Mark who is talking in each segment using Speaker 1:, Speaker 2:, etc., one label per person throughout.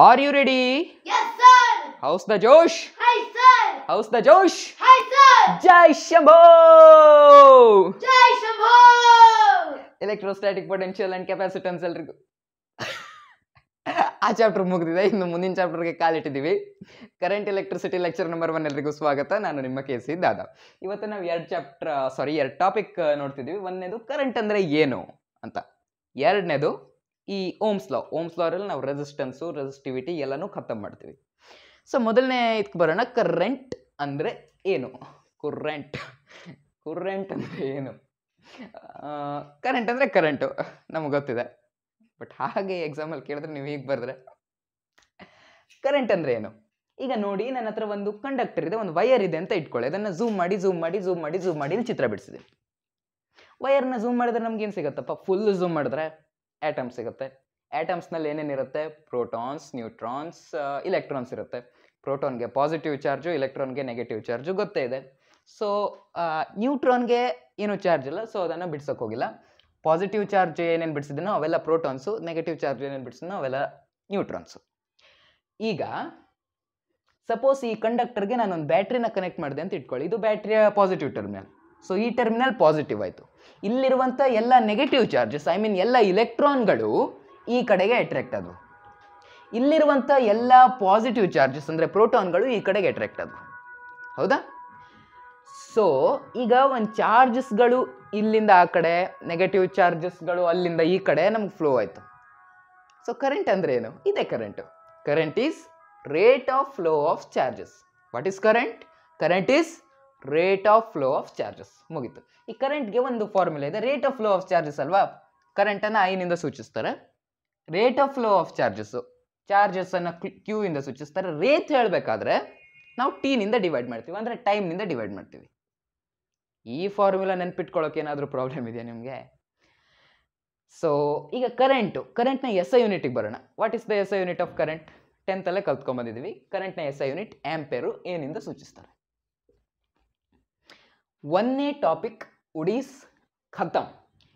Speaker 1: Are you ready
Speaker 2: Yes, sir.
Speaker 1: How's the josh
Speaker 2: Hi, sir.
Speaker 1: How's the josh
Speaker 2: Hi, sir.
Speaker 1: Jai Shambho
Speaker 2: Jai Shambho.
Speaker 1: Electrostatic potential and capacitance ಎಲ್ರಿಗೂ. ಆ chapter ಮುಗಿದಿದೆ. ಇನ್ನು ಮುಂದಿನ ಚಾಪ್ಟರ್ಗೆ ಕಾಲಿಟ್ಟಿದ್ದೀವಿ current electricity lecture number one ಎಲ್ರಿಗೂ ಸ್ವಾಗತ. ನಾನು ನಿಮ್ಮ ಕೆ ಸಿ ದಾದಾ. ಇವತ್ತು ನಾವು ಎರಡು ಚಾಪ್ಟರ್ ಸಾರಿ ಎರಡು ಟಾಪಿಕ್ ನೋಡ್ತಿದ್ದೀವಿ. ಒಂದನೇದು ಕರೆಂಟ್ ಅಂದರೆ ಏನು ಅಂತ. ಎರಡನೇದು ಈ ಓಮ್ಸ್ ಲಾ, ಓಮ್ಸ್ ಲಾರಲ್ಲಿ ನಾವು ರೆಸಿಸ್ಟೆನ್ಸು ರೆಸಿಸ್ಟಿವಿಟಿ ಎಲ್ಲನೂ ಖತಮ್ ಮಾಡ್ತೀವಿ. ಸೊ ಮೊದಲನೇ ಇದಕ್ಕೆ ಬರೋಣ ಕರೆಂಟ್ ಅಂದರೆ ಏನು? ಕುರ್ರೆಂಟ್ ಕುರ್ರೆಂಟ್ ಅಂದರೆ ಏನು? ಕರೆಂಟ್ ಅಂದರೆ ಕರೆಂಟು ನಮಗೆ ಗೊತ್ತಿದೆ. ಬಟ್ ಹಾಗೆ ಎಕ್ಸಾಮಲ್ಲಿ ಕೇಳಿದ್ರೆ ನೀವು ಹೀಗೆ ಬರೆದ್ರೆ. ಕರೆಂಟ್ ಅಂದರೆ ಏನು? ಈಗ ನೋಡಿ, ನನ್ನ ಹತ್ರ ಒಂದು ಕಂಡಕ್ಟರ್ ಇದೆ, ಒಂದು ವಯರ್ ಇದೆ ಅಂತ ಇಟ್ಕೊಳ್ಳಿ. ಅದನ್ನು ಝೂಮ್ ಮಾಡಿ ಝೂಮ್ ಮಾಡಿ ಝೂಮ್ ಮಾಡಿ ಝೂಮ್ ಮಾಡಿ ಚಿತ್ರ ಬಿಡಿಸಿದೆ. ವಯರ್ನ ಝೂಮ್ ಮಾಡಿದ್ರೆ ನಮ್ಗೆ ಏನು ಸಿಗುತ್ತಪ್ಪ? ಫುಲ್ ಝೂಮ್ ಮಾಡಿದ್ರೆ? ಆಟಮ್ಸ್ ಸಿಗುತ್ತೆ. ಆಟಮ್ಸ್ನಲ್ಲಿ ಏನೇನಿರುತ್ತೆ ಪ್ರೋಟಾನ್ಸ್ ನ್ಯೂಟ್ರಾನ್ಸ್ ಇಲೆಕ್ಟ್ರಾನ್ಸ್ ಇರುತ್ತೆ. ಪ್ರೋಟಾನ್ಗೆ ಪಾಸಿಟಿವ್ ಚಾರ್ಜು ಇಲೆಕ್ಟ್ರಾನ್ಗೆ ನೆಗೆಟಿವ್ ಚಾರ್ಜು ಗೊತ್ತೇ ಇದೆ. ಸೊ ನ್ಯೂಟ್ರಾನ್ಗೆ ಏನು ಚಾರ್ಜ್ ಇಲ್ಲ ಸೊ ಅದನ್ನು ಬಿಡ್ಸೋಕೆ ಹೋಗಿಲ್ಲ. ಪಾಸಿಟಿವ್ ಚಾರ್ಜ್ ಏನೇನು ಬಿಡಿಸಿದನೋ ಅವೆಲ್ಲ ಪ್ರೋಟಾನ್ಸು ನೆಗೆಟಿವ್ ಚಾರ್ಜ್ ಏನೇನು ಬಿಡಿಸಿದನೋ ಅವೆಲ್ಲ ನ್ಯೂಟ್ರಾನ್ಸು ಈಗ ಸಪೋಸ್ ಈ ಕಂಡಕ್ಟರ್ಗೆ ನಾನೊಂದು ಬ್ಯಾಟ್ರಿನ ಕನೆಕ್ಟ್ ಮಾಡಿದೆ ಅಂತ ಇಟ್ಕೊಳ್ಳಿ. ಇದು ಬ್ಯಾಟ್ರಿಯ ಪಾಸಿಟಿವ್ ಟರ್ಮಿನಲ್ ಸೊ ಈ ಟರ್ಮಿನಲ್ ಪಾಸಿಟಿವ್ ಆಯಿತು. ಇಲ್ಲಿರುವಂಥ ಎಲ್ಲ ನೆಗೆಟಿವ್ ಚಾರ್ಜಸ್ ಐ ಮೀನ್ ಎಲ್ಲ ಇಲೆಕ್ಟ್ರಾನ್ಗಳು ಈ ಕಡೆಗೆ ಅಟ್ರಾಕ್ಟ್ ಆದವು ಇಲ್ಲಿರುವಂಥ ಎಲ್ಲ ಪಾಸಿಟಿವ್ ಚಾರ್ಜಸ್ ಅಂದರೆ ಪ್ರೋಟಾನ್ಗಳು ಈ ಕಡೆಗೆ ಅಟ್ರಾಕ್ಟ್ ಆದವು ಹೌದಾ? ಸೊ ಈಗ ಒಂದು ಚಾರ್ಜಸ್ಗಳು ಇಲ್ಲಿಂದ ಆ ಕಡೆ ನೆಗೆಟಿವ್ ಚಾರ್ಜಸ್ಗಳು ಅಲ್ಲಿಂದ ಈ ಕಡೆ ನಮ್ಗೆ ಫ್ಲೋ ಆಯಿತು. ಸೊ ಕರೆಂಟ್ ಅಂದರೆ ಏನು? ಇದೆ current current is rate of flow of charges what is current current is rate of flow of charges ಮುಗಿತು. ಈ ಕರೆಂಟ್ಗೆ ಒಂದು ಫಾರ್ಮುಲಾ ಇದೆ. Rate of flow of charges ಅಲ್ವಾ? ಕರೆಂಟನ್ನು ಐನಿಂದ ಸೂಚಿಸ್ತಾರೆ. Rate of flow of charges ಚಾರ್ಜಸ್ಸನ್ನು Q ಇಂದ ಸೂಚಿಸ್ತಾರೆ. ರೇಟ್ ಹೇಳಬೇಕಾದ್ರೆ ನಾವು ಟೀನಿಂದ ಡಿವೈಡ್ ಮಾಡ್ತೀವಿ. ಅಂದರೆ ಟೈಮ್ನಿಂದ ಡಿವೈಡ್ ಮಾಡ್ತೀವಿ. ಈ ಫಾರ್ಮುಲಾ ನೆನ್ಪಿಟ್ಕೊಳ್ಳೋಕೆ ಏನಾದರೂ ಪ್ರಾಬ್ಲಮ್ ಇದೆಯಾ ನಿಮಗೆ? ಸೊ ಈಗ ಕರೆಂಟು ಕರೆಂಟ್ನ ಎಸ್ ಐ ಯೂನಿಟಿಗೆ ಬರೋಣ. What is the S I unit of current ಟೆಂತಲ್ಲೇ ಕಲ್ತ್ಕೊಂಡ್ಬಂದಿದ್ದೀವಿ ಕರೆಂಟ್ನ ಎಸ್ ಐ ಯೂನಿಟ್ ಆ್ಯಂಪೇರು ಏನಿಂದ ಸೂಚಿಸ್ತಾರೆ. ಒಂದನೇ ಟಾಪಿಕ್ ಉಡೀಸ್ ಖತಮ್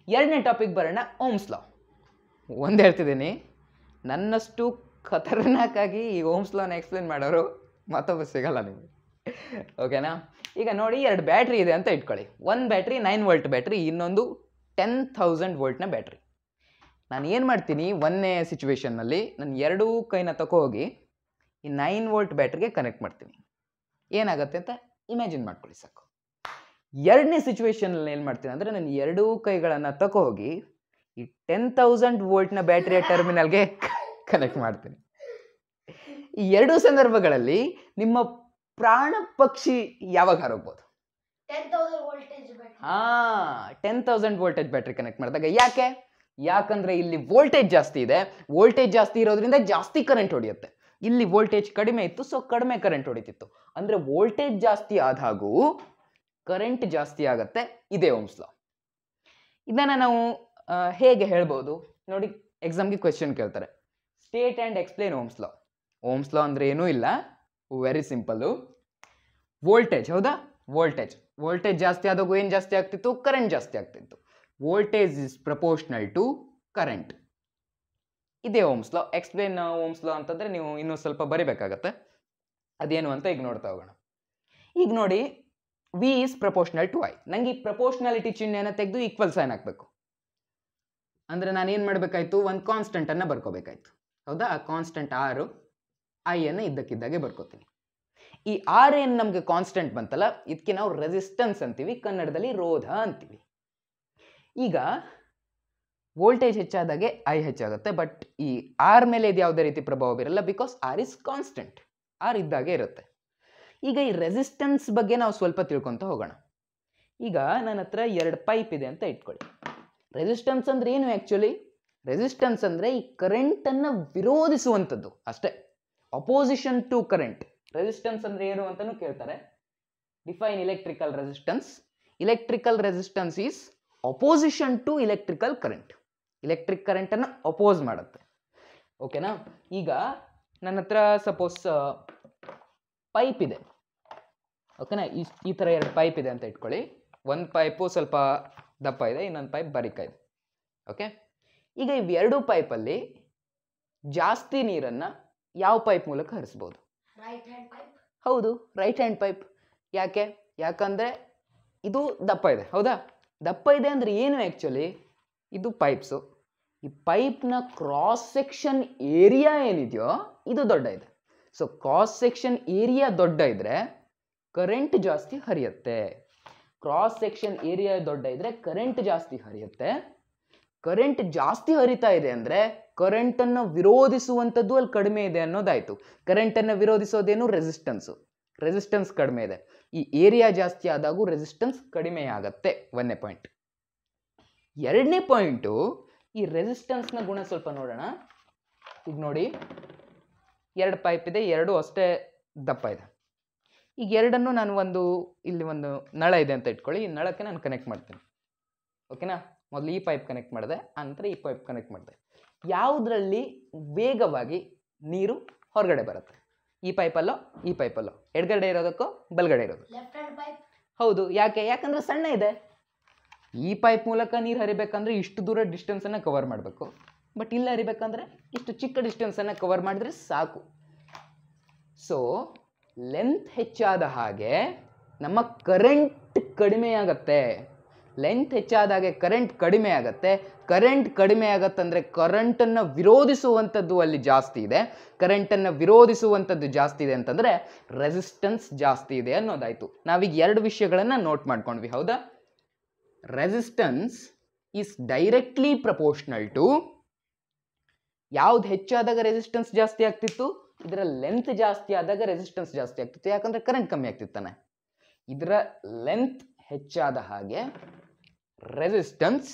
Speaker 1: ಎರಡನೇ ಟಾಪಿಕ್ ಬರೋಣ ಓಮ್ಸ್ ಲಾ ಒಂದು ಹೇಳ್ತಿದ್ದೀನಿ. ನನ್ನಷ್ಟು ಖತರ್ನಾಕಾಗಿ ಈ ಓಮ್ಸ್ ಲಾನ ಎಕ್ಸ್ಪ್ಲೇನ್ ಮಾಡೋರು ಮತ್ತೊಬ್ಬ ಸಿಗಲ್ಲ ನಿಮಗೆ. ಓಕೆನಾ ಈಗ ನೋಡಿ ಎರಡು ಬ್ಯಾಟ್ರಿ ಇದೆ ಅಂತ ಇಟ್ಕೊಳ್ಳಿ. ಒಂದು ಬ್ಯಾಟ್ರಿ ನೈನ್ ವೋಲ್ಟ್ ಬ್ಯಾಟ್ರಿ ಇನ್ನೊಂದು ಟೆನ್ ಥೌಸಂಡ್ ವೋಲ್ಟ್ನ ಬ್ಯಾಟ್ರಿ ನಾನು ಏನು ಮಾಡ್ತೀನಿ ಒಂದನೇ ಸಿಚುವೇಶನ್ನಲ್ಲಿ ನಾನು ಎರಡೂ ಕೈನ ತಗೋ ಹೋಗಿ ಈ ನೈನ್ ವೋಲ್ಟ್ ಬ್ಯಾಟ್ರಿಗೆ ಕನೆಕ್ಟ್ ಮಾಡ್ತೀನಿ. ಏನಾಗುತ್ತೆ ಅಂತ ಇಮ್ಯಾಜಿನ್ ಮಾಡ್ಕೊಳ್ಳಿ ಸಾಕು. ಎರಡನೇ ಸಿಚುವೇಶನಲ್ಲಿ ಏನು ಮಾಡ್ತೀನಿ ಅಂದ್ರೆ ನಾನು ಎರಡೂ ಕೈಗಳನ್ನು ತಗೋಗಿ ಈ ಟೆನ್ ತೌಸಂಡ್ ವೋಲ್ಟ್ನ ಬ್ಯಾಟ್ರಿಯ ಟರ್ಮಿನಲ್ಗೆ ಕನೆಕ್ಟ್ ಮಾಡ್ತೀನಿ. ಈ ಎರಡೂ ಸಂದರ್ಭಗಳಲ್ಲಿ ನಿಮ್ಮ ಪ್ರಾಣ ಪಕ್ಷಿ ಯಾವಾಗ ಹಾರೋಗ್ಬೋದು?
Speaker 2: 10,000 voltage battery.
Speaker 1: ಹಾ ten thousand voltage battery connect ಮಾಡಿದಾಗ ಯಾಕೆ? ಯಾಕಂದ್ರೆ ಇಲ್ಲಿ ವೋಲ್ಟೇಜ್ ಜಾಸ್ತಿ ಇದೆ. ವೋಲ್ಟೇಜ್ ಜಾಸ್ತಿ ಇರೋದ್ರಿಂದ ಜಾಸ್ತಿ ಕರೆಂಟ್ ಹೊಡೆಯುತ್ತೆ. ಇಲ್ಲಿ ವೋಲ್ಟೇಜ್ ಕಡಿಮೆ ಇತ್ತು ಸೊ ಕಡಿಮೆ ಕರೆಂಟ್ ಹೊಡಿತಿತ್ತು. ಅಂದ್ರೆ ವೋಲ್ಟೇಜ್ ಜಾಸ್ತಿ ಆದಾಗೂ ಕರೆಂಟ್ ಜಾಸ್ತಿ ಆಗತ್ತೆ. ಇದೇ ಓಮ್ಸ್ ಲಾ ಇದನ್ನ ನಾವು ಹೇಗೆ ಹೇಳ್ಬೋದು? ನೋಡಿ ಎಕ್ಸಾಮ್ಗೆ ಕ್ವೆಶನ್ ಕೇಳ್ತಾರೆ. State and explain ohm's law ohm's law ಅಂದರೆ ಏನೂ ಇಲ್ಲ. ವೆರಿ ಸಿಂಪಲ್ಲು ವೋಲ್ಟೇಜ್ ಹೌದಾ? ವೋಲ್ಟೇಜ್ ವೋಲ್ಟೇಜ್ ಜಾಸ್ತಿ ಆದಾಗ ಏನು ಜಾಸ್ತಿ ಆಗ್ತಿತ್ತು? ಕರೆಂಟ್ ಜಾಸ್ತಿ ಆಗ್ತಿತ್ತು. Voltage is proportional to current ಇದೇ ohm's law explain ohm's law ಅಂತಂದರೆ ನೀವು ಇನ್ನೂ ಸ್ವಲ್ಪ ಬರಿಬೇಕಾಗತ್ತೆ. ಅದೇನು ಅಂತ ಈಗ ನೋಡ್ತಾ ಹೋಗೋಣ. ಈಗ ನೋಡಿ V is proportional to I ನಂಗೆ ಈ ಪ್ರಪೋರ್ಷನಾಲಿಟಿ ಚಿಹ್ನೆಯನ್ನು ತೆಗೆದು ಈಕ್ವಲ್ ಸೈನ್ ಹಾಕಬೇಕು. ಅಂದರೆ ನಾನು ಏನು ಮಾಡಬೇಕಾಯ್ತು? ಒಂದು ಕಾನ್ಸ್ಟೆಂಟನ್ನು ಬರ್ಕೋಬೇಕಾಯ್ತು. ಹೌದಾ? ಆ ಕಾನ್ಸ್ಟೆಂಟ್ ಆರು ಐಯನ್ನು ಇದ್ದಕ್ಕಿದ್ದಾಗೆ ಬರ್ಕೋತೀನಿ. ಈ ಆರ್ ಏನು ನಮಗೆ ಕಾನ್ಸ್ಟೆಂಟ್ ಬಂತಲ್ಲ ಇದಕ್ಕೆ ನಾವು ರೆಸಿಸ್ಟೆನ್ಸ್ ಅಂತೀವಿ, ಕನ್ನಡದಲ್ಲಿ ರೋಧ ಅಂತೀವಿ. ಈಗ ವೋಲ್ಟೇಜ್ ಹೆಚ್ಚಾದಾಗೆ ಐ ಹೆಚ್ಚಾಗುತ್ತೆ ಬಟ್ ಈ ಆರ್ ಮೇಲೆ ಇದು ಯಾವುದೇ ರೀತಿ ಪ್ರಭಾವ ಬೀರಲ್ಲ because R is constant R ಇದ್ದಾಗೆ ಇರುತ್ತೆ. ಈಗ ಈ ರೆಸಿಸ್ಟೆನ್ಸ್ ಬಗ್ಗೆ ನಾವು ಸ್ವಲ್ಪ ತಿಳ್ಕೊತ ಹೋಗೋಣ. ಈಗ ನನ್ನ ಹತ್ರ ಎರಡು ಪೈಪ್ ಇದೆ ಅಂತ ಇಟ್ಕೊಳ್ಳಿ. ರೆಸಿಸ್ಟೆನ್ಸ್ ಅಂದ್ರೆ ಏನು ಆ್ಯಕ್ಚುಲಿ ರೆಸಿಸ್ಟೆನ್ಸ್ ಅಂದರೆ ಈ ಕರೆಂಟನ್ನು ವಿರೋಧಿಸುವಂಥದ್ದು ಅಷ್ಟೇ. ಅಪೋಸಿಷನ್ ಟು ಕರೆಂಟ್ ರೆಸಿಸ್ಟೆನ್ಸ್ ಅಂದರೆ ಏನು ಅಂತಲೂ ಕೇಳ್ತಾರೆ. Define electrical resistance electrical resistance is opposition to electrical current electric ಕರೆಂಟನ್ನು oppose ಮಾಡುತ್ತೆ. ಓಕೆನಾ ಈಗ ನನ್ನ ಹತ್ರ ಸಪೋಸ್ ಪೈಪ್ ಇದೆ. ಓಕೆನಾ ಈ ಈ ಥರ ಎರಡು ಪೈಪ್ ಇದೆ ಅಂತ ಇಟ್ಕೊಳ್ಳಿ. ಒಂದು ಪೈಪು ಸ್ವಲ್ಪ ದಪ್ಪ ಇದೆ ಇನ್ನೊಂದು ಪೈಪ್ ಬರಿಕ ಇದೆ ಓಕೆ ಈಗ ಇವೆರಡೂ ಪೈಪಲ್ಲಿ ಜಾಸ್ತಿ ನೀರನ್ನು ಯಾವ ಪೈಪ್ ಮೂಲಕ ಹರಿಸ್ಬೋದು?
Speaker 2: ರೈಟ್ ಹ್ಯಾಂಡ್ ಪೈಪ್
Speaker 1: ಹೌದು ರೈಟ್ ಹ್ಯಾಂಡ್ ಪೈಪ್ ಯಾಕೆ? ಯಾಕಂದರೆ ಇದು ದಪ್ಪ ಇದೆ ಹೌದಾ? ದಪ್ಪ ಇದೆ ಅಂದರೆ ಏನು ಆ್ಯಕ್ಚುಲಿ ಇದು ಪೈಪ್ಸು ಈ ಪೈಪ್ನ ಕ್ರಾಸ್ ಸೆಕ್ಷನ್ ಏರಿಯಾ ಏನಿದೆಯೋ ಇದು ದೊಡ್ಡ ಇದೆ. ಸೊ ಕ್ರಾಸ್ ಸೆಕ್ಷನ್ ಏರಿಯಾ ದೊಡ್ಡ ಇದ್ದರೆ ಕರೆಂಟ್ ಜಾಸ್ತಿ ಹರಿಯುತ್ತೆ. ಕ್ರಾಸ್ ಸೆಕ್ಷನ್ ಏರಿಯಾ ದೊಡ್ಡ ಇದ್ರೆ ಕರೆಂಟ್ ಜಾಸ್ತಿ ಹರಿಯುತ್ತೆ. ಕರೆಂಟ್ ಜಾಸ್ತಿ ಹರಿತಾ ಇದೆ ಅಂದರೆ ಕರೆಂಟನ್ನು ವಿರೋಧಿಸುವಂಥದ್ದು ಅಲ್ಲಿ ಕಡಿಮೆ ಇದೆ ಅನ್ನೋದಾಯಿತು. ಕರೆಂಟನ್ನು ವಿರೋಧಿಸೋದೇನು? ರೆಸಿಸ್ಟೆನ್ಸು ರೆಸಿಸ್ಟೆನ್ಸ್ ಕಡಿಮೆ ಇದೆ. ಈ ಏರಿಯಾ ಜಾಸ್ತಿ ಆದಾಗೂ ರೆಸಿಸ್ಟೆನ್ಸ್ ಕಡಿಮೆ ಆಗತ್ತೆ. ಒಂದನೇ ಪಾಯಿಂಟ್ ಎರಡನೇ ಪಾಯಿಂಟು ಈ ರೆಸಿಸ್ಟೆನ್ಸ್ನ ಗುಣ ಸ್ವಲ್ಪ ನೋಡೋಣ. ಈಗ ನೋಡಿ, ಎರಡು ಪೈಪ್ ಇದೆ, ಎರಡು ಅಷ್ಟೇ ದಪ್ಪ ಇದೆ. ಈಗ ಎರಡನ್ನು ನಾನು ಒಂದು ಇಲ್ಲಿ ಒಂದು ನಳ ಇದೆ ಅಂತ ಇಟ್ಕೊಳ್ಳಿ. ಈ ನಳಕ್ಕೆ ನಾನು ಕನೆಕ್ಟ್ ಮಾಡ್ತೀನಿ. ಓಕೆನಾ ಮೊದಲು ಈ ಪೈಪ್ ಕನೆಕ್ಟ್ ಮಾಡಿದೆ ಆನಂತರ ಈ ಪೈಪ್ ಕನೆಕ್ಟ್ ಮಾಡಿದೆ. ಯಾವುದರಲ್ಲಿ ವೇಗವಾಗಿ ನೀರು ಹೊರಗಡೆ ಬರುತ್ತೆ? ಈ ಪೈಪಲ್ಲೋ ಈ ಪೈಪಲ್ಲೋ ಎಡಗಡೆ ಇರೋದಕ್ಕೋ ಬಲಗಡೆ ಇರೋದು ಹೌದು. ಯಾಕೆ? ಯಾಕಂದ್ರೆ ಸಣ್ಣ ಇದೆ. ಈ ಪೈಪ್ ಮೂಲಕ ನೀರು ಹರಿಬೇಕಂದ್ರೆ ಇಷ್ಟು ದೂರ ಡಿಸ್ಟೆನ್ಸನ್ನು ಕವರ್ ಮಾಡಬೇಕು. ಬಟ್ ಇಲ್ಲಿ ಹರಿಬೇಕಂದ್ರೆ ಇಷ್ಟು ಚಿಕ್ಕ ಡಿಸ್ಟೆನ್ಸನ್ನು ಕವರ್ ಮಾಡಿದ್ರೆ ಸಾಕು. ಸೊ ಲೆಂತ್ ಹೆಚ್ಚಾದ ಹಾಗೆ ನಮ್ಮ ಕರೆಂಟ್ ಕಡಿಮೆ ಆಗತ್ತೆ ಲೆಂತ್ ಹೆಚ್ಚಾದ ಹಾಗೆ ಕರೆಂಟ್ ಕಡಿಮೆ ಆಗತ್ತೆ ಕರೆಂಟ್ ಕಡಿಮೆ ಆಗತ್ತಂದರೆ ಕರೆಂಟನ್ನು ವಿರೋಧಿಸುವಂಥದ್ದು ಅಲ್ಲಿ ಜಾಸ್ತಿ ಇದೆ. ಕರೆಂಟನ್ನು ವಿರೋಧಿಸುವಂಥದ್ದು ಜಾಸ್ತಿ ಇದೆ ಅಂತಂದರೆ ರೆಸಿಸ್ಟೆನ್ಸ್ ಜಾಸ್ತಿ ಇದೆ ಅನ್ನೋದಾಯಿತು. ನಾವೀಗ ಎರಡು ವಿಷಯಗಳನ್ನು ನೋಟ್ ಮಾಡ್ಕೊಂಡ್ವಿ, ಹೌದಾ? Resistance is directly proportional to ಯಾವ್ದು ಹೆಚ್ಚಾದಾಗ ರೆಸಿಸ್ಟೆನ್ಸ್ ಜಾಸ್ತಿ ಆಗ್ತಿತ್ತು? ಇದರ ಲೆಂತ್ ಜಾಸ್ತಿ ಆದಾಗ ರೆಸಿಸ್ಟೆನ್ಸ್ ಜಾಸ್ತಿ ಆಗ್ತಿತ್ತು. ಯಾಕಂದ್ರೆ ಕರೆಂಟ್ ಕಮ್ಮಿ ಆಗ್ತಿತ್ತಾನೆ ಇದರ ಲೆಂತ್ ಹೆಚ್ಚಾದ ಹಾಗೆ resistance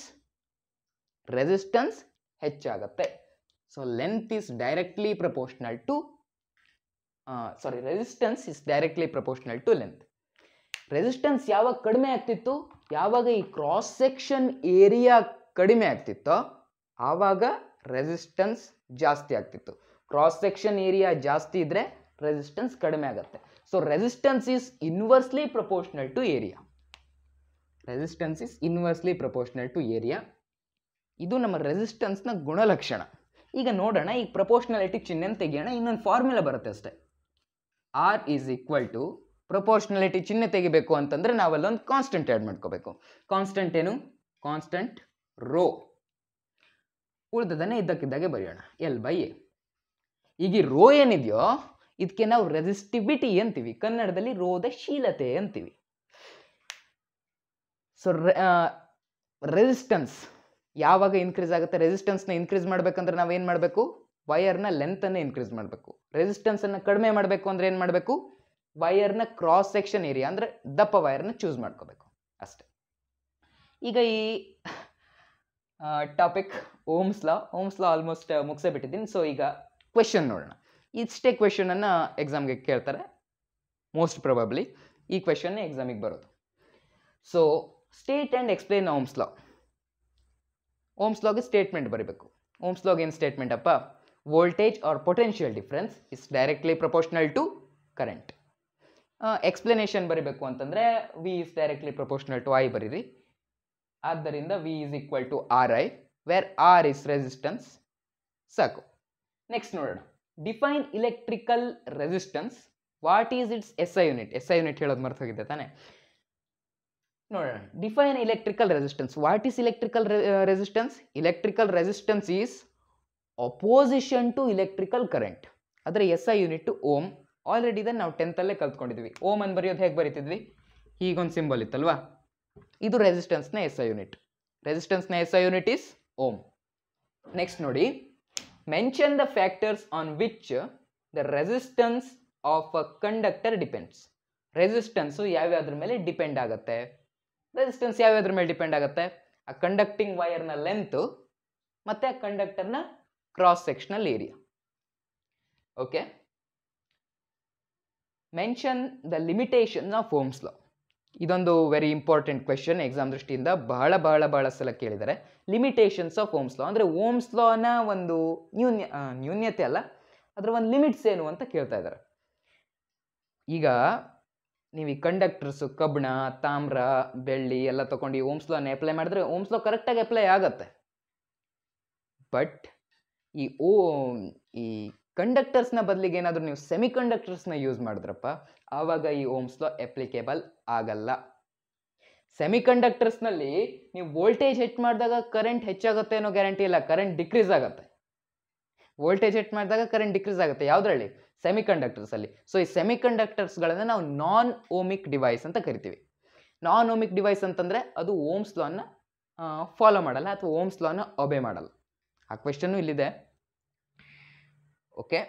Speaker 1: resistance ಹೆಚ್ಚಾಗತ್ತೆ. So length is directly proportional to sorry resistance is directly proportional to length resistance ಯಾವಾಗ ಕಡಿಮೆ ಆಗ್ತಿತ್ತು? ಯಾವಾಗ ಈ ಕ್ರಾಸ್ ಸೆಕ್ಷನ್ ಏರಿಯಾ ಕಡಿಮೆ ಆಗ್ತಿತ್ತೋ, ಆವಾಗ ರೆಸಿಸ್ಟೆನ್ಸ್ ಜಾಸ್ತಿ ಆಗ್ತಿತ್ತು. ಕ್ರಾಸ್ ಸೆಕ್ಷನ್ ಏರಿಯಾ ಜಾಸ್ತಿ ಇದ್ರೆ ರೆಸಿಸ್ಟೆನ್ಸ್ ಕಡಿಮೆ ಆಗುತ್ತೆ. So resistance is inversely proportional to area resistance is inversely proportional to area ಇದು ನಮ್ಮ ರೆಸಿಸ್ಟೆನ್ಸ್ನ ಗುಣಲಕ್ಷಣ. ಈಗ ನೋಡೋಣ ಈಗ ಪ್ರಪೋರ್ಷನಾಲಿಟಿ ಚಿಹ್ನೆ ತೆಗೆಯೋಣ, ಇನ್ನೊಂದು ಫಾರ್ಮುಲಾ ಬರುತ್ತೆ ಅಷ್ಟೇ. R is equal to proportionality ಚಿಹ್ನೆ ತೆಗಿಬೇಕು ಅಂತಂದ್ರೆ ನಾವಲ್ಲೊಂದು ಕಾನ್ಸ್ಟೆಂಟ್ ಆ್ಯಡ್ ಮಾಡ್ಕೋಬೇಕು. ಕಾನ್ಸ್ಟೆಂಟ್ ಏನು? ಕಾನ್ಸ್ಟೆಂಟ್ ರೋ ಉಳಿದದನ್ನೇ ಇದ್ದಕ್ಕಿದ್ದಾಗೆ ಬರೆಯೋಣ. ಎಲ್ ಬೈ ಎ ಈಗ ಈ ರೋ ಏನಿದೆಯೋ ಇದಕ್ಕೆ ನಾವು ರೆಸಿಸ್ಟಿವಿಟಿ ಅಂತೀವಿ. ಕನ್ನಡದಲ್ಲಿ ರೋದ ಶೀಲತೆ ಅಂತೀವಿ ಸೊ ರೆಸಿಸ್ಟೆನ್ಸ್ ಯಾವಾಗ ಇನ್ಕ್ರೀಸ್ ಆಗುತ್ತೆ? ರೆಸಿಸ್ಟೆನ್ಸ್ನ ಇನ್ಕ್ರೀಸ್ ಮಾಡ್ಬೇಕಂದ್ರೆ ಏನು ಮಾಡಬೇಕು? ವಯರ್ನ ಲೆಂತನ್ನು ಇನ್ಕ್ರೀಸ್ ಮಾಡಬೇಕು. ರೆಸಿಸ್ಟೆನ್ಸನ್ನು ಕಡಿಮೆ ಮಾಡಬೇಕು ಅಂದರೆ ಏನು ಮಾಡಬೇಕು? ವಯರ್ನ ಕ್ರಾಸ್ ಸೆಕ್ಷನ್ ಏರಿಯಾ ಅಂದರೆ ದಪ್ಪ ವಯರ್ನ ಚೂಸ್ ಮಾಡ್ಕೋಬೇಕು. ಅಷ್ಟೆ. ಈಗ ಈ topic ohm's law ohm's law almost ಮುಗಿಸೇ ಬಿಟ್ಟಿದ್ದೀನಿ ಸೊ ಈಗ ಕ್ವೆಶನ್ ನೋಡೋಣ. ಇಷ್ಟೇ ಕ್ವೆಶನನ್ನು ಎಕ್ಸಾಮ್ಗೆ ಕೇಳ್ತಾರೆ. ಮೋಸ್ಟ್ ಪ್ರೊಬಬ್ಲಿ ಈ ಕ್ವೆಶನ್ನೇ ಎಕ್ಸಾಮಿಗೆ ಬರೋದು. So state and explain ohm's law ohm's ಲಾಗೆ statement ಬರೀಬೇಕು. ಓಮ್ಸ್ ಲಾಗ್ ಏನು ಸ್ಟೇಟ್ಮೆಂಟ್ ಅಪ್ಪ? Voltage or potential difference is directly proportional to current explanation ಬರೀಬೇಕು ಅಂತಂದರೆ V is directly proportional to I ಬರೀರಿ. ಆದ್ದರಿಂದ V is equal to R I where R is resistance ಸಾಕು. Next ನೋಡೋಣ. Define electrical resistance what is its S I unit S I unit ಹೇಳೋದು ಮರ್ತೋಗಿದೆ ತಾನೆ. ನೋಡೋಣ. Define electrical resistance what is electrical resistance electrical resistance is opposition to electrical current ಆದರೆ S I unit ohm already ಇದನ್ನು ನಾವು ಟೆಂತಲ್ಲೇ ಕಲ್ತ್ಕೊಂಡಿದ್ವಿ. Ohm ಅನ್ನು ಬರೆಯೋದು ಹೇಗೆ ಬರಿತಿದ್ವಿ? ಹೀಗೊಂದು ಸಿಂಬಲ್ ಇತ್ತಲ್ವಾ? ಇದು ರೆಸಿಸ್ಟೆನ್ಸ್ನ S I unit ರೆಸಿಸ್ಟೆನ್ಸ್ನ S I unit is ohm next ನೋಡಿ. Mention the factors on which the resistance of a conductor depends resistance ಯಾವ್ಯಾವ್ದ್ರ ಮೇಲೆ ಡಿಪೆಂಡ್ ಆಗುತ್ತೆ? ರೆಸಿಸ್ಟೆನ್ಸ್ ಯಾವ್ಯಾವ್ದ್ರ ಮೇಲೆ ಡಿಪೆಂಡ್ ಆಗುತ್ತೆ? ಆ ಕಂಡಕ್ಟಿಂಗ್ ವೈರ್ನ ಲೆಂತು ಮತ್ತು ಆ ಕಂಡಕ್ಟರ್ನ cross sectional area okay mention the limitation of ohm's law ಇದೊಂದು ವೆರಿ ಇಂಪಾರ್ಟೆಂಟ್ ಕ್ವೆಶನ್ ಎಕ್ಸಾಮ್ ದೃಷ್ಟಿಯಿಂದ ಬಹಳ ಬಹಳ ಬಹಳ ಸಲ ಕೇಳಿದ್ದಾರೆ. ಲಿಮಿಟೇಷನ್ಸ್ ಆಫ್ ಓಮ್ಸ್ ಲಾ ಅಂದರೆ ಓಮ್ಸ್ ಲಾನ ಒಂದು ನ್ಯೂನ್ಯ ನ್ಯೂನ್ಯತೆ ಅಲ್ಲ. ಅದರ ಒಂದು ಲಿಮಿಟ್ಸ್ ಏನು ಅಂತ ಕೇಳ್ತಾ ಇದ್ದಾರೆ. ಈಗ ನೀವು ಈ ಕಂಡಕ್ಟರ್ಸು ಕಬ್ಬಣ, ತಾಮ್ರ, ಬೆಳ್ಳಿ ಎಲ್ಲ ತಗೊಂಡು ಈ ಓಮ್ಸ್ ಲಾನ ಅಪ್ಲೈ ಮಾಡಿದ್ರೆ ಓಮ್ಸ್ ಲಾ ಕರೆಕ್ಟಾಗಿ ಅಪ್ಲೈ ಆಗತ್ತೆ. ಬಟ್ ಈ ಓ ಈ ಕಂಡಕ್ಟರ್ಸ್ನ ಬದಲಿಗೆ ಏನಾದರೂ ನೀವು ಸೆಮಿ ಕಂಡಕ್ಟರ್ಸ್ನ ಯೂಸ್ ಮಾಡಿದ್ರಪ್ಪ, ಆವಾಗ ಈ ಓಮ್ಸ್ ಲಾ ಅಪ್ಲಿಕೇಬಲ್ ಆಗಲ್ಲ. ಸೆಮಿ ಕಂಡಕ್ಟರ್ಸ್ನಲ್ಲಿ ನೀವು ವೋಲ್ಟೇಜ್ ಹೆಚ್ಚು ಮಾಡಿದಾಗ ಕರೆಂಟ್ ಹೆಚ್ಚಾಗುತ್ತೆ ಅನ್ನೋ ಗ್ಯಾರಂಟಿ ಇಲ್ಲ ಕರೆಂಟ್ ಡಿಕ್ರೀಸ್ ಆಗುತ್ತೆ. ವೋಲ್ಟೇಜ್ ಹೆಚ್ಚು ಮಾಡಿದಾಗ ಕರೆಂಟ್ ಡಿಕ್ರೀಸ್ ಆಗುತ್ತೆ, ಯಾವುದರಲ್ಲಿ? ಸೆಮಿ ಕಂಡಕ್ಟರ್ಸಲ್ಲಿ ಸೊ ಈ ಸೆಮಿ ಕಂಡಕ್ಟರ್ಸ್ಗಳನ್ನು ನಾವು ನಾನ್ ಓಮಿಕ್ ಡಿವೈಸ್ ಅಂತ ಕರಿತೀವಿ. ನಾನ್ ಓಮಿಕ್ ಡಿವೈಸ್ ಅಂತಂದರೆ ಅದು ಓಮ್ಸ್ ಲಾನ ಫಾಲೋ ಮಾಡಲ್ಲ, ಅಥವಾ ಓಮ್ಸ್ ಲಾನ ಒಬೆ ಮಾಡಲ್ಲ. ಆ ಕ್ವೆಶನ್ನು ಇಲ್ಲಿದೆ. Okay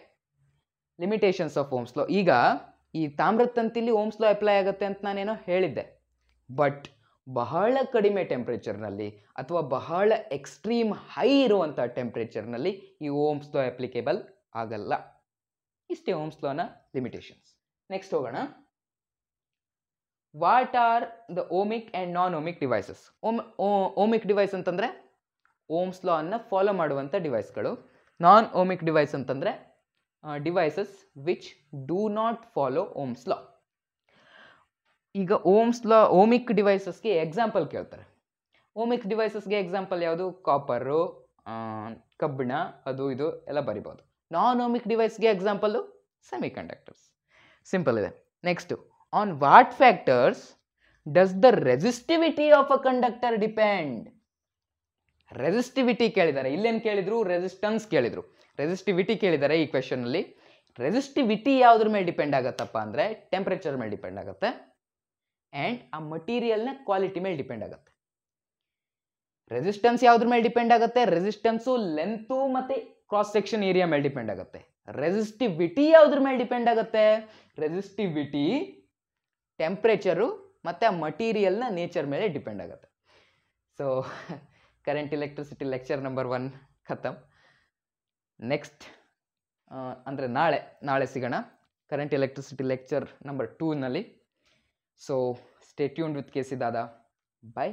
Speaker 1: limitations of ohm's law ಈಗ ಈ ತಾಮ್ರದ ತಂತಿಲಿ ಓಮ್ಸ್ ಲಾ ಅಪ್ಲೈ ಆಗುತ್ತೆ ಅಂತ ನಾನೇನೋ ಹೇಳಿದ್ದೆ. ಬಟ್ ಬಹಳ ಕಡಿಮೆ ಟೆಂಪ್ರೇಚರ್ನಲ್ಲಿ ಅಥವಾ ಬಹಳ ಎಕ್ಸ್ಟ್ರೀಮ್ ಹೈ ಇರುವಂಥ ಟೆಂಪ್ರೇಚರ್ನಲ್ಲಿ ಈ ಓಮ್ಸ್ ಲಾ ಅಪ್ಲಿಕೇಬಲ್ ಆಗಲ್ಲ. ಇಷ್ಟೇ ಓಮ್ಸ್ ಲಾನ ಲಿಮಿಟೇಷನ್ಸ್ ನೆಕ್ಸ್ಟ್ ಹೋಗೋಣ. What are the ohmic and non ohmic devices ohm ohmic device ಅಂತಂದರೆ ಓಮ್ಸ್ ಲಾ ಅನ್ನು ಫಾಲೋ ಮಾಡುವಂಥ ಡಿವೈಸ್ಗಳು ನಾನ್ ಓಮಿಕ್ ಡಿವೈಸ್ ಅಂತಂದರೆ devices which do not follow ohm's law ಈಗ ಓಮ್ಸ್ ಲಾ ಓಮಿಕ್ ಡಿವೈಸಸ್ಗೆ ಎಕ್ಸಾಂಪಲ್ ಕೇಳ್ತಾರೆ. ಓಮಿಕ್ ಡಿವೈಸಸ್ಗೆ ಎಕ್ಸಾಂಪಲ್ ಯಾವುದು? ಕಾಪರು ಕಬ್ಬಿಣ, ಅದು ಇದು ಎಲ್ಲ ಬರಿಬೋದು. ನಾನ್ ಓಮಿಕ್ ಡಿವೈಸ್ಗೆ ಎಕ್ಸಾಂಪಲ್ಲು ಸೆಮಿ ಕಂಡಕ್ಟರ್ಸ್ ಸಿಂಪಲ್ ಇದೆ. Next on what factors does the resistivity of a conductor depend resistivity ಕೇಳಿದ್ದಾರೆ. ಇಲ್ಲೇನು ಕೇಳಿದರು? ರೆಸಿಸ್ಟೆನ್ಸ್ ಕೇಳಿದರು. ರೆಸಿಸ್ಟಿವಿಟಿ ಕೇಳಿದ್ದಾರೆ ಈ ಕ್ವೆಶನಲ್ಲಿ ರೆಸಿಸ್ಟಿವಿಟಿ ಯಾವುದ್ರ ಮೇಲೆ ಡಿಪೆಂಡ್ ಆಗುತ್ತಪ್ಪ ಅಂದರೆ ಟೆಂಪ್ರೇಚರ್ ಮೇಲೆ ಡಿಪೆಂಡ್ ಆಗುತ್ತೆ. ಆ್ಯಂಡ್ ಆ ಮಟೀರಿಯಲ್ನ ಕ್ವಾಲಿಟಿ ಮೇಲೆ ಡಿಪೆಂಡ್ ಆಗುತ್ತೆ. ರೆಸಿಸ್ಟೆನ್ಸ್ ಯಾವುದ್ರ ಮೇಲೆ ಡಿಪೆಂಡ್ ಆಗುತ್ತೆ? ರೆಸಿಸ್ಟೆನ್ಸು ಲೆಂತು ಮತ್ತು ಕ್ರಾಸ್ ಸೆಕ್ಷನ್ ಏರಿಯಾ ಮೇಲೆ ಡಿಪೆಂಡ್ ಆಗುತ್ತೆ. ರೆಸಿಸ್ಟಿವಿಟಿ ಯಾವುದ್ರ ಮೇಲೆ ಡಿಪೆಂಡ್ ಆಗುತ್ತೆ? ರೆಸಿಸ್ಟಿವಿಟಿ ಟೆಂಪ್ರೇಚರು ಮತ್ತು ಆ ಮಟೀರಿಯಲ್ನ ನೇಚರ್ ಮೇಲೆ ಡಿಪೆಂಡ್ ಆಗುತ್ತೆ. So current electricity lecture number one ಖತಮ್ next ಅಂದರೆ ನಾಳೆ ನಾಳೆ ಸಿಗೋಣ. Current electricity lecture number ಟೂನಲ್ಲಿ so stay tuned with K C Dada bye